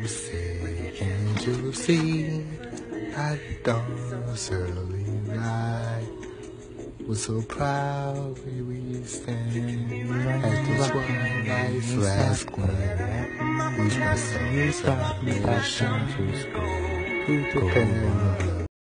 Can't you see? at dawn's early night. We're so proud we stand at this one life's last glance. We must stop the passion to school. Who depends